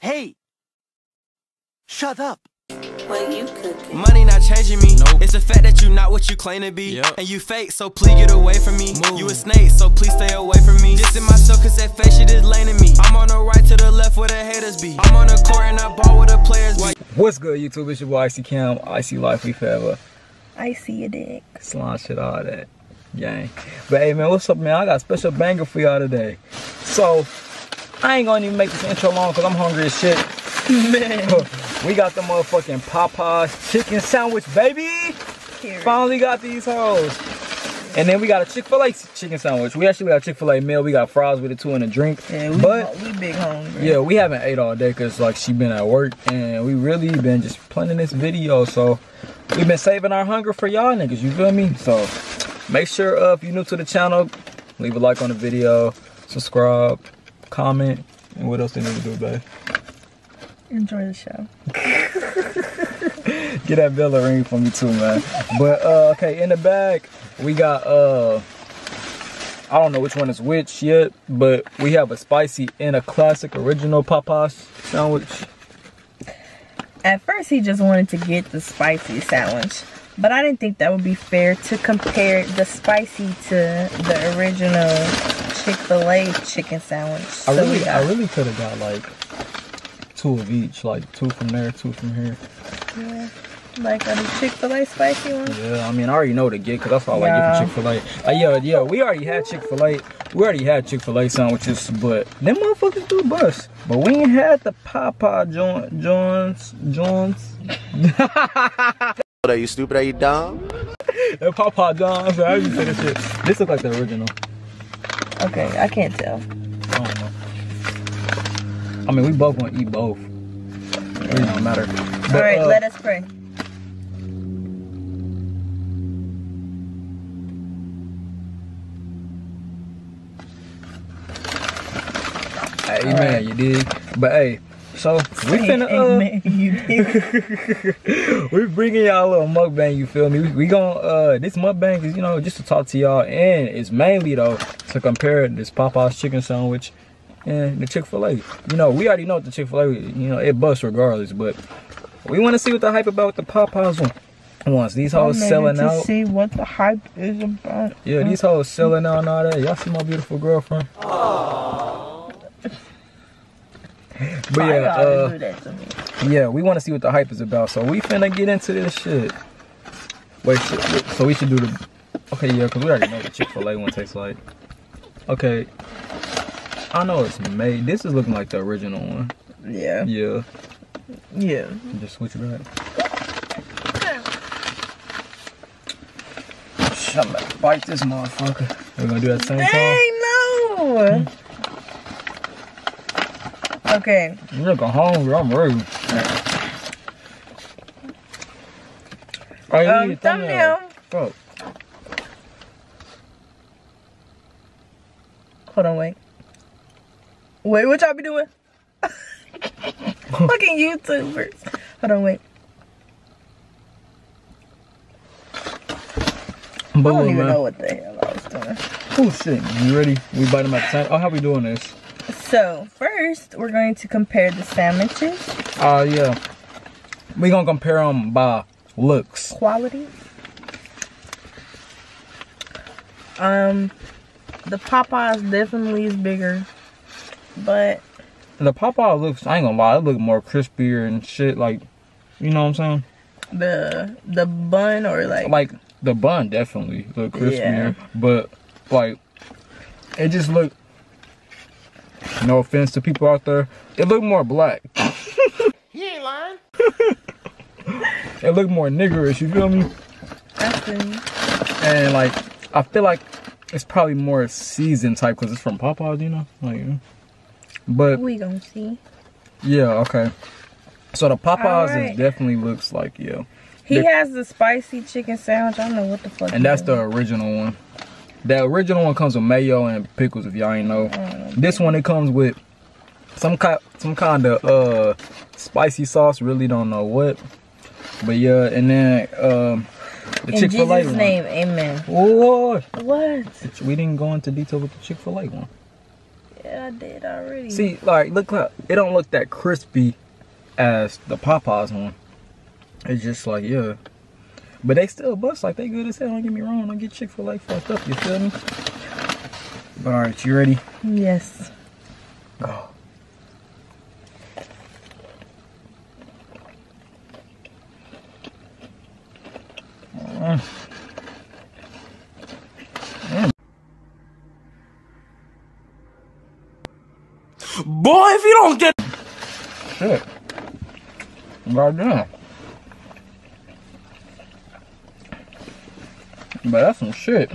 Hey! Shut up! What you cooking? Money not changing me. Nope. It's the fact that you not what you claim to be. Yep. And you fake, so please get away from me. Move. You a snake, so please stay away from me. Dissing myself cause that fake shit is lame to me. I'm on the right to the left where the haters be. I'm on the court and I ball where the players be. What's good, YouTube? It's your boy Icey Kaam, Icey Life We Forever. I see a dick. Slime shit, all that. Gang. But hey, man, what's up, man? I got a special banger for y'all today. So, I ain't gonna even make this intro long because I'm hungry as shit. Man. we got the motherfucking Popeyes chicken sandwich, baby. Period. Finally got these hoes. And then we got a Chick-fil-A chicken sandwich. We actually got a Chick-fil-A meal. We got fries with it too and a drink. Yeah, we, but we big hungry. yeah, we haven't ate all day because like she been at work and we really been just planning this video. So we've been saving our hunger for y'all niggas. You feel me? So make sure uh, if you're new to the channel, leave a like on the video, subscribe, comment, and what else they need to do, babe? Enjoy the show. Get that bell a ring for me too, man. But uh, okay, in the back we got uh. I don't know which one is which yet, but we have a spicy and a classic original Popeyes sandwich. At first, he just wanted to get the spicy sandwich, but I didn't think that would be fair to compare the spicy to the original Chick-fil-A chicken sandwich. I So really, got, I really could have got like two of each, like two from there, two from here. yeah, like a Chick-fil-A spicy one. Yeah, I mean, I already know what to get because that's all I Yeah. get from Chick Fil A. Uh, yeah, yeah, we already had Chick Fil A. We already had Chick Fil A sandwiches, but them motherfuckers do bust. But we ain't had the Popeye joint, joints, joints. Are you stupid? Are you dumb? The Popeye John's. How you say this shit? This look like the original. Okay, I can't tell. I don't know. I mean, we both want to eat both. It really don't matter. But, All right, uh, let us pray. Hey, man, you did. But hey, so we finna uh, Amen. You we bringing y'all a little mukbang, you feel me? We, we gon' uh this mukbang is, you know, just to talk to y'all and it's mainly though to compare this Popeye's chicken sandwich and the Chick-fil-A. You know, we already know what the Chick-fil-A, you know, it busts regardless, but we wanna see what the hype about the Popeyes one. Once these hoes I'm ready selling to out. see what the hype is about. Yeah, these hoes selling out and all that. Y'all see my beautiful girlfriend? But yeah, uh, do that to me? yeah, we want to see what the hype is about. So we finna get into this shit. Wait, wait, so we should do the. Okay, yeah, because we already know what Chick fil A one tastes like. Okay. I know it's made. This is looking like the original one. Yeah, Yeah. yeah. Just switch it back. I'm to bite this motherfucker. We're gonna do that same time. Hey, no. Okay, You look hungry. I'm ready. Oh, um, a thumbnail. Fuck. Hold on, wait. Wait, what y'all be doing? Fucking YouTubers. Hold on, wait. I don't even man. know what the hell I was doing. Oh shit, you ready? We at the same. Oh, how we doing this? So, first, we're going to compare the sandwiches. Uh, yeah. we're gonna compare them by looks. quality. Um, the Popeyes definitely is bigger, but The Popeye looks. I ain't gonna lie, it look more crispier and shit. Like, you know what I'm saying? the the bun or like, Like the bun definitely look crispier, Yeah. but like it just look. No offense to people out there, it look more black. He ain't lying. It look more niggerish. You feel me? actually, And like, I feel like it's probably more seasoned type because it's from Popeyes, you know. Like, but we gonna see. yeah, okay. So the Popeyes Alright. is definitely looks like yeah, He The- has the spicy chicken sandwich. I don't know what the fuck. and that's the original one. The original one comes with mayo and pickles. If y'all ain't know, this one it comes with some kind some kind of uh spicy sauce. Really don't know what, but yeah, and then um the Chick Fil A Jesus' one. name, Amen. Whoa, What? we didn't go into detail with the Chick Fil A one. Yeah, I did already. See, like, look, like, it don't look that crispy as the Popeyes one. It's just like, yeah. But they still bust, like, they good as hell. Don't get me wrong. Don't get Chick fil A fucked up, you feel me? But, alright, you ready? yes. Go. Mm. Boy, if you don't get Shit. Goddamn. But that's some shit.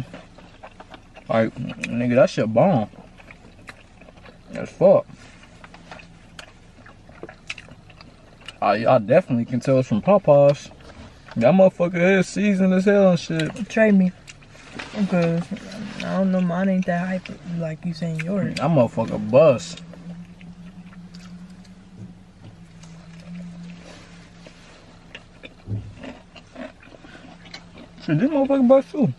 Like, nigga, that shit bomb. That's fuck. I, I definitely can tell it's from Popeyes. That motherfucker is seasoned as hell and shit. Trade me. Because I don't know, mine ain't that hype like you saying yours. That motherfucker bust. Shit, this motherfucker bust too.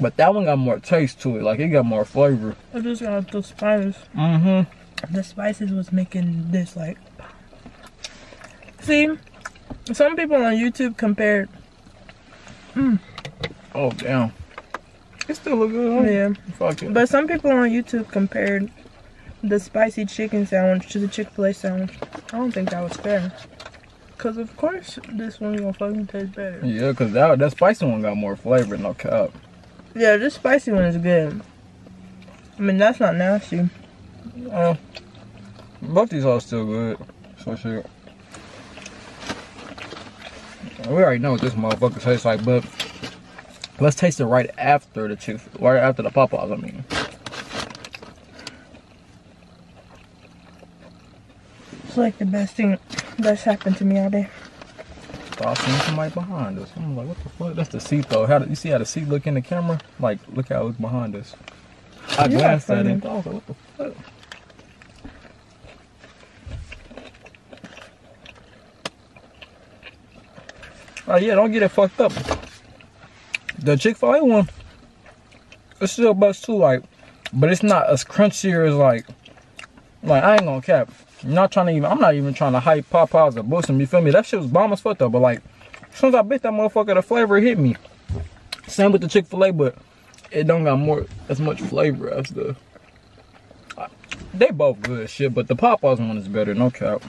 But that one got more taste to it. Like, it got more flavor. I just got the spices. Mm-hmm. The spices was making this like. See, some people on YouTube compared. Oh, damn. It still look good, huh? Yeah, Fuck it. but some people on YouTube compared the spicy chicken sandwich to the Chick Fil A sandwich. I don't think that was fair. Cause of course this one gonna fucking taste better. yeah, because that, that spicy one got more flavor, no cap. Yeah, this spicy one is good. I mean that's not nasty. Uh, both these are still good. So shit. We already know what this motherfucker tastes like, but let's taste it right after the chick, right after the Popeyes. I mean, It's like the best thing that's happened to me all day. Oh, I seen somebody behind us. I'm like, what the fuck? That's the seat though. How do you see how the seat look in the camera? Like, look how it look behind us. I Yeah, glanced at it. I was like, what the fuck? Oh yeah, don't get it fucked up. The Chick Fil A one, it's still bust too, like, but it's not as crunchy as like, like I ain't gonna cap. I'm not trying to even. I'm not even trying to hype Popeyes or boost them. You feel me? That shit was bomb as fuck though. But like, as soon as I bit that motherfucker, the flavor hit me. Same with the Chick Fil A, but it don't got more as much flavor as the. They both good shit, but the Popeyes one is better. No cap.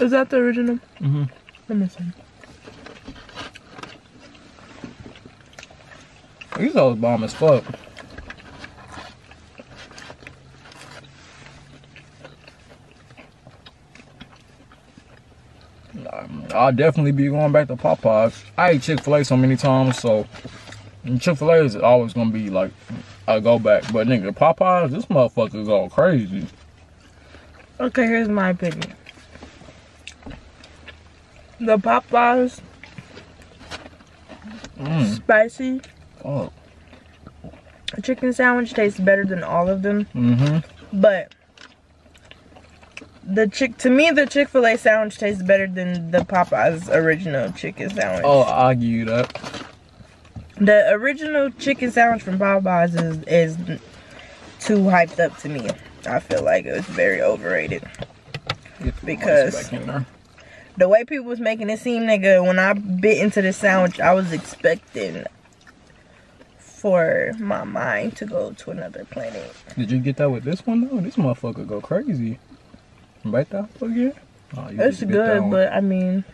Is that the original? Mm-hmm. Let me see. These all bomb as fuck. I'll definitely be going back to Popeyes. I ate Chick Fil A so many times, so Chick Fil A is always gonna be like I go back. But nigga, Popeyes, this motherfucker's all crazy. Okay, here's my opinion. The Popeyes Mm. spicy Oh. chicken sandwich tastes better than all of them, Mm-hmm. but the chick to me the Chick Fil A sandwich tastes better than the Popeyes original chicken sandwich. Oh, I'll give that. The original chicken sandwich from Popeyes is is too hyped up to me. I feel like it was very overrated. Because- rice back in there. The way people was making it seem, nigga, when I bit into the sandwich, I was expecting for my mind to go to another planet. Did you get that with this one though? This motherfucker go crazy. Again? Oh, It's just get that good, but I mean,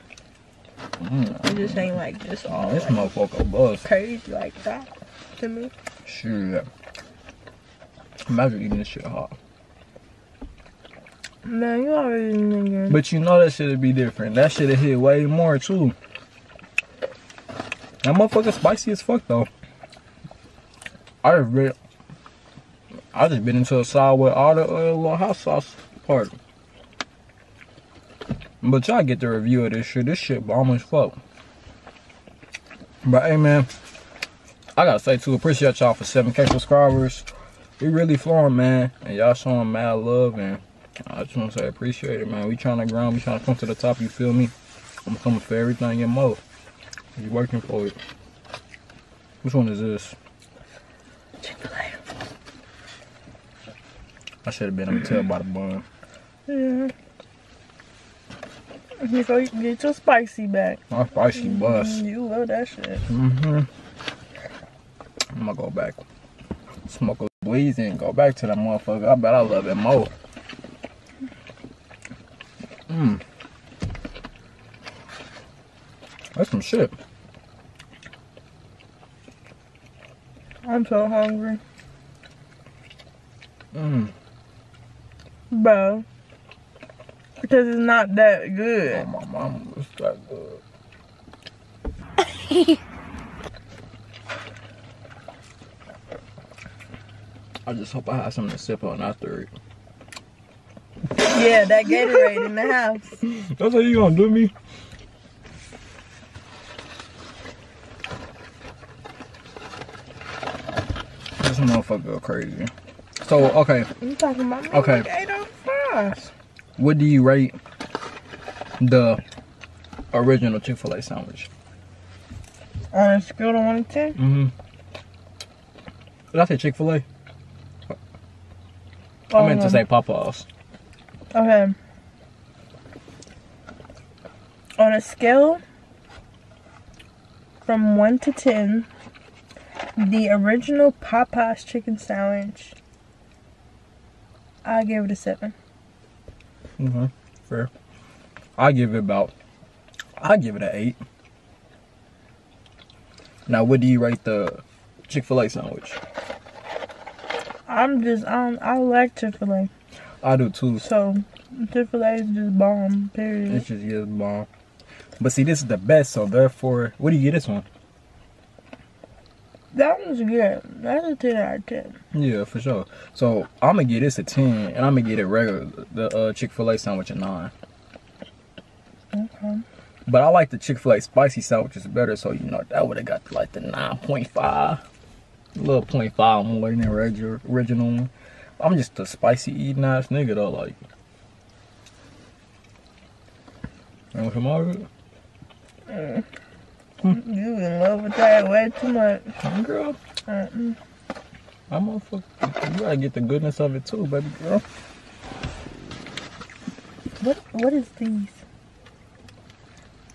Mm, it just ain't like this all this like, motherfucker bust. crazy like that to me. Shit. Imagine eating this shit hot. Man, you already nigga. But you know that shit'd be different. That shit'd hit way more too. That motherfucker spicy as fuck though. I just been, I just been into a side with all the uh, little hot sauce part. But y'all get the review of this shit. This shit bomb as fuck. But hey man, I gotta say too, appreciate y'all for 7k subscribers. We really flowing, man. And y'all showing mad love and I just want to say appreciate it, man. We trying to grind. We trying to come to the top. You feel me? I'm coming for everything and more. You working for it. Which one is this? I should have been able to tell by the bun. Yeah. So you go get your spicy back. My spicy mm-hmm. bus. You love that shit. Mm-hmm. I'm gonna go back. Smoke a bleeze and go back to that motherfucker. I bet I love it more. Mmm. That's some shit. I'm so hungry. Mmm. Bro. Because it's not that Oh, good. my mama was that good. I just hope I have something to sip on after it. Yeah, that Gatorade in the house. That's how you gonna do me? This motherfucker go crazy. So, okay, You talking about me Okay. like eight on five. What do you rate the original Chick-fil-A sandwich? On a scale of one to ten? Mm-hmm. Did I say Chick-fil-A? I Oh, meant to say Popeyes. Okay. On a scale from 1 to 10, the original Popeyes chicken sandwich, I give it a 7. Mm-hmm. Fair. I give it about. I give it an eight. Now, what do you rate the Chick Fil A sandwich? I'm just, I, don't, I like Chick fil A. I do too. So, Chick fil A is just bomb, period. It's just yes, bomb. But see, this is the best, so therefore, what do you get this one? That one's good. That's a 10 out of 10. Yeah, for sure. So I'm gonna get this a ten, and I'm gonna get it regular, the uh, Chick Fil A sandwich a nine. Okay. But I like the Chick Fil A spicy sandwiches better, so you know that would have got like the nine point five, a little point five more than the regular original one. I'm just a spicy eating ass nigga though, like. You want some more? it? You in love with that way too much. Girl. Mm-mm. I'm motherfucker. You gotta get the goodness of it too, baby girl. What, what is these?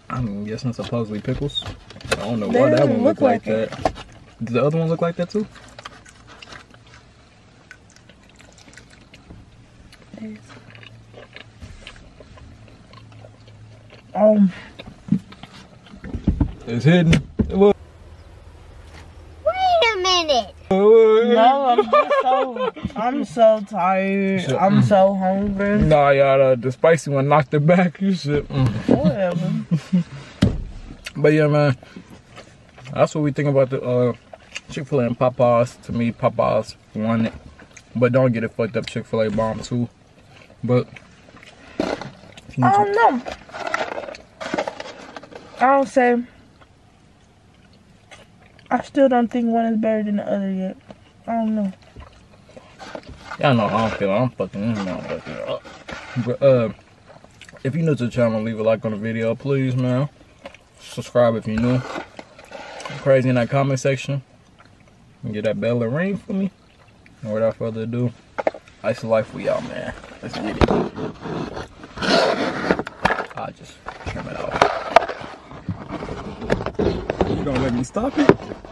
I'm guessing supposedly pickles. I don't know They why that one look look like, like that. Does the other one look like that too? Um, It's hidden. Look. Wait a minute. no, I'm just so, I'm so tired. So- I'm so hungry. Nah, y'all, the, the spicy one knocked it back. You shit. Mm. Whatever. But yeah, man, that's what we think about the uh, Chick Fil A and Popeyes. To me, Popeyes won it, but don't get it fucked up. Chick Fil A bomb too. But if you I need don't know. I don't say. I still don't think one is better than the other yet. I don't know. y'all know how I'm feeling. I'm fucking motherfucker up. But uh, if you're new to the channel, leave a like on the video, please, man. Subscribe if you're new. Crazy in that comment section. Get that bell and ring for me. And without further ado, ice of life for y'all, man. Let's get it. I'll just trim it off. You gonna let me stop it?